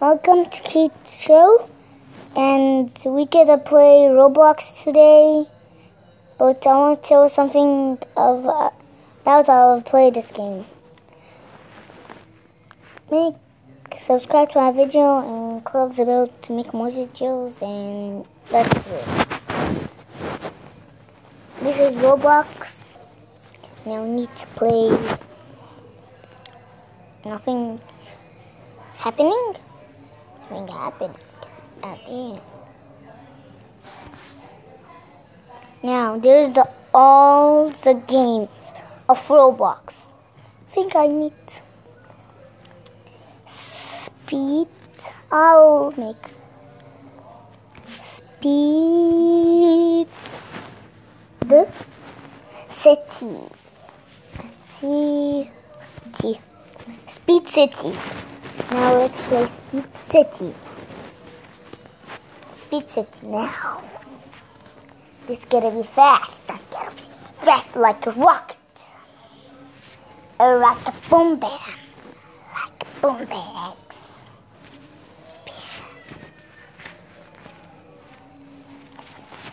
Welcome to Kate's show, and we get to play Roblox today. But I want to tell something of uh, about how I play this game. Make subscribe to my video and click the bell to make more videos, and that's it. This is Roblox. Now we need to play. Nothing is happening. Nothing happened at the end. Now there's the all the games of Roblox. I think I need speed. I'll make speed the city. City. Speed City. Now let's play Speed City. Speed City now. This gonna be fast. I gotta be fast like a rocket. Or like a boom bang. Like boom bags.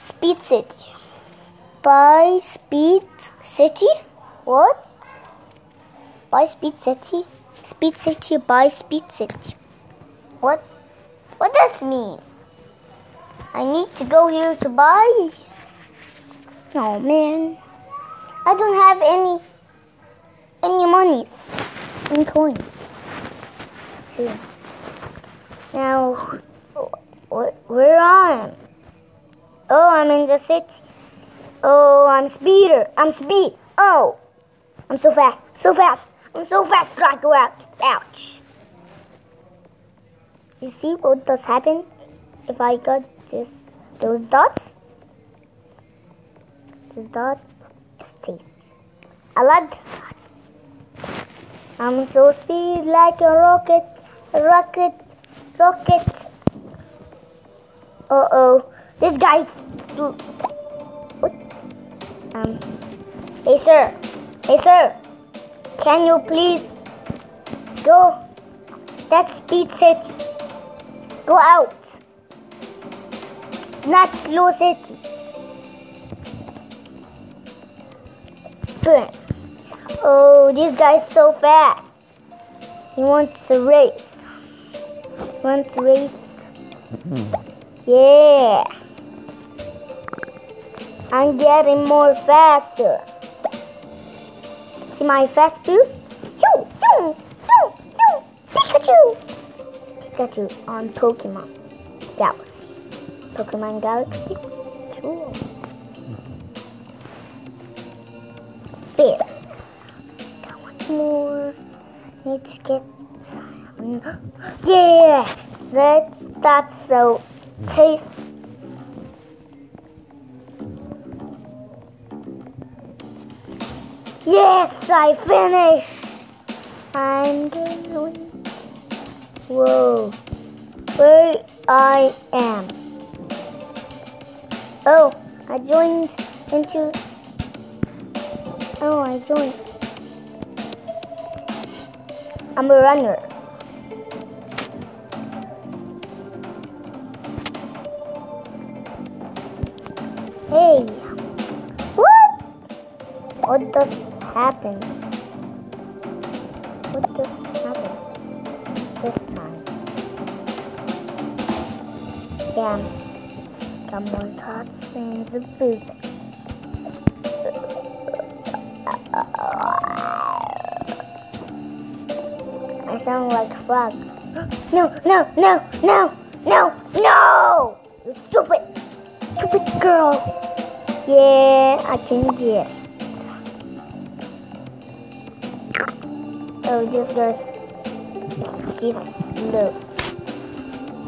Speed City. By Speed City? What? By Speed City? Speed City by Speed City. What? What does mean? I need to go here to buy? Oh man. I don't have any any monies. Any coins. Now wh- where I am? Oh, I'm in the city. Oh, I'm speeder. I'm speed. Oh, I'm so fast. So fast. I'm so fast. Like a rock. Ouch. You see what does happen if I got this those dots? This dot is taste. I like this dot. I'm so speed like a rocket, rocket, rocket. Uh oh, this guy's. What? Um. Hey sir, hey sir, can you please go? That's Speed City. Go out. Not Slow City. Burn. Oh, this guy's so fast. He wants to race. He wants to race. Yeah. I'm getting more faster. See my fast boost? Choo, choo, choo, choo. Pikachu! Pikachu on Pokemon Galaxy. Pokemon Galaxy? Cool. There. Got one more. Need to get. Yeah! That's, that's so tasty. Yes, I finished. I'm going. Whoa, where I am. Oh, I joined into. Oh, I joined. I'm a runner. Hey, what? What does happen? What just happened? this time? Damn. More thoughts in the boot. I sound like frog. No, no, no, no, no, no! You stupid, stupid girl. Yeah, I can get. Oh, this girl's she's blue.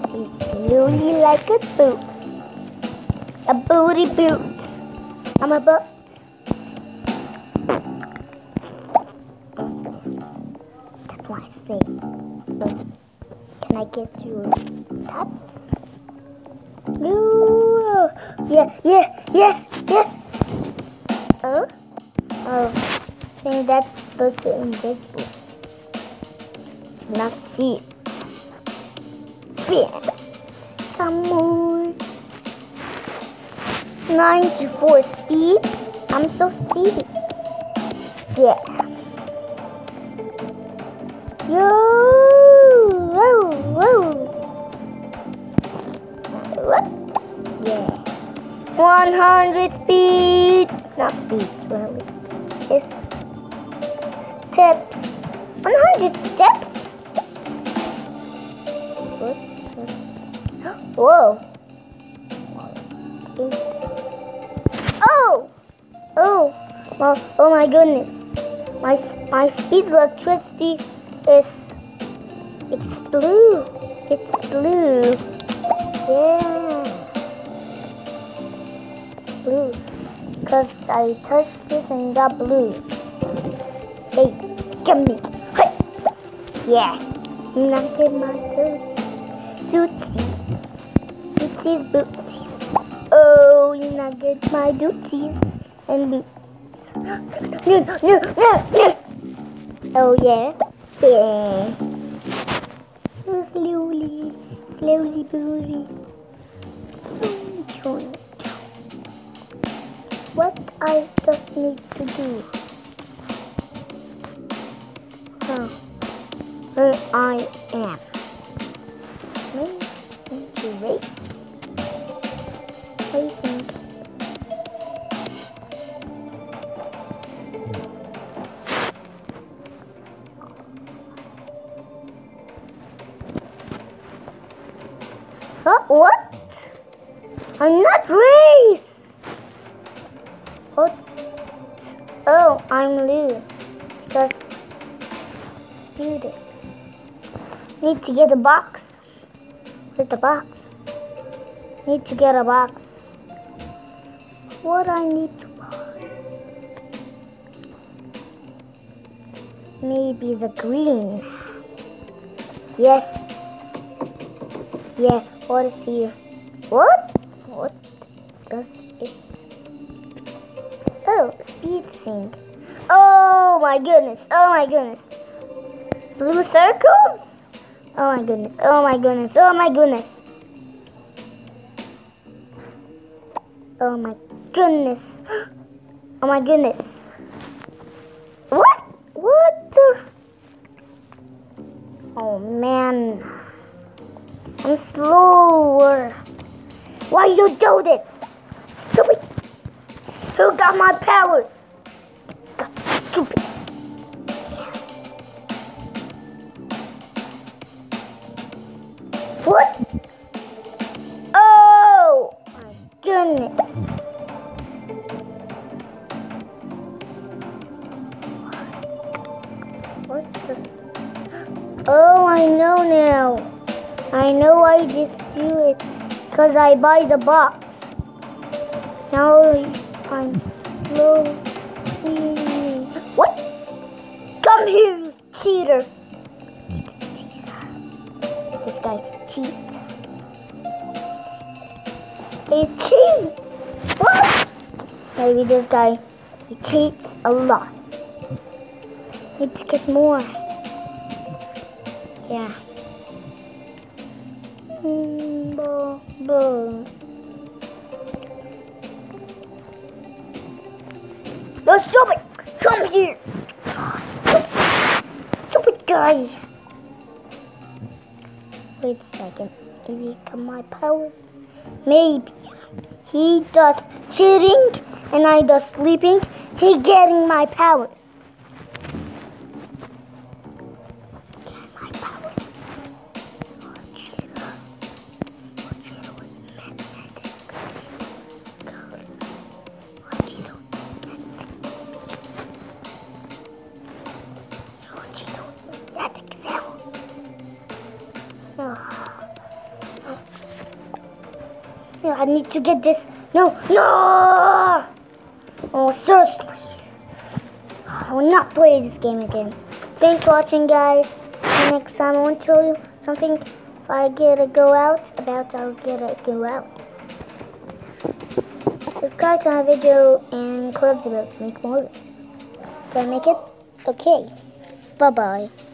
She's bluey like a boot. A booty boot. I'm a boot. That's what I. Can I get your touch? No. Yeah, yeah, yes, yes. Oh? Oh. I think that's to invisible. See. spin. Come on. 94 speed. I'm so speedy. Yeah. Yo! Whoa! Whoa! What? Yeah. 100 speed. Not speed, really. It's steps. 100 steps? Whoa. Oh! Oh! Well, oh my goodness. My, my speed electricity is... It's blue. It's blue. Yeah. Blue. Because I touched this and got blue. Hey, give me. Yeah. Now get my Bootsies. Bootsies, bootsies. Oh, you not get my bootsies and boots. No, no, no, no. Oh, yeah. Yeah. Oh, slowly, slowly. Join. What I just need to do. Huh. Where I am. Maybe to. Racing. Huh? What? I'm not race. What? Oh, I'm loose. Just do this. Need to get a box. Get the box? Need to get a box. What I need to buy? Maybe the green. Yes. Yeah, what is here? What? What does it? Oh, speed sync. Oh my goodness. Oh my goodness. Blue circles? Oh my goodness. Oh my goodness. Oh my goodness. Oh my goodness. Oh my goodness. What? What the? Oh man. I'm slower. Why you do this? Stupid. Who got my powers? Oh, I know now. I know I just do it because I buy the box. Now I'm slowly. What? Come here, cheater. This guy's cheat. He cheats. What? Maybe this guy he cheats a lot. Need to get more. Yeah. Boom, bo- bo. No, stupid! Come here! Stupid guy! Wait a second. Maybe come my powers? Maybe. He does cheating and I does sleeping. He getting my powers. Yeah, I need to get this. No, no! Oh, seriously. I will not play this game again. Thanks for watching, guys. Next time I want to show you something. If I get to go out, about I'll get to go out. Subscribe to my video and click the bell to make more. Can I make it? Okay. Bye-bye.